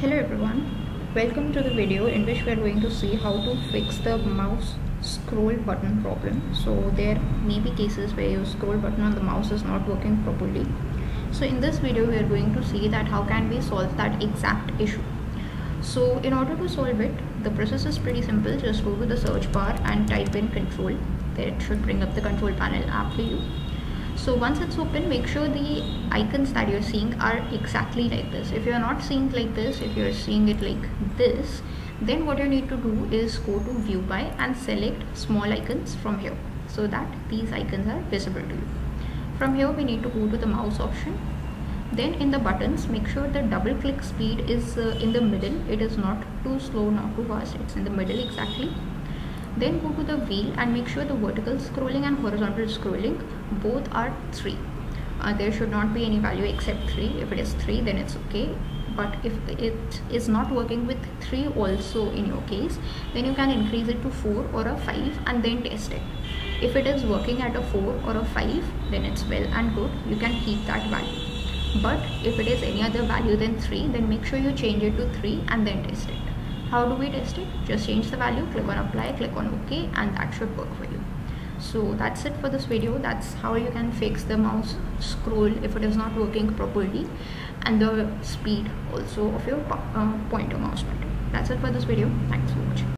Hello everyone, welcome to the video in which we are going to see how to fix the mouse scroll button problem. So there may be cases where your scroll button on the mouse is not working properly. So in this video we are going to see that how can we solve that exact issue. So in order to solve it, the process is pretty simple. Just go to the search bar and type in control. There it should bring up the control panel app for you so once it's open make sure the icons that you're seeing are exactly like this. If you're not seeing like this if you're seeing it like this then what you need to do is go to view by and select small icons from here so that these icons are visible to you. From here we need to go to the mouse option. Then in the buttons make sure the double click speed is uh, in the middle. It is not too slow not too fast. It's in the middle exactly then go to the wheel and make sure the vertical scrolling and horizontal scrolling both are 3 uh, there should not be any value except 3 if it is 3 then it's okay. But if it is not working with 3 also in your case then you can increase it to 4 or a 5 and then test it. If it is working at a 4 or a 5 then it's well and good. You can keep that value. But if it is any other value than 3 then make sure you change it to 3 and then test it how do we test it? Just change the value click on apply click on ok and that should work for you. So that's it for this video. That's how you can fix the mouse scroll if it is not working properly and the speed also of your uh, pointer mouse pointer that's it for this video. Thanks for watching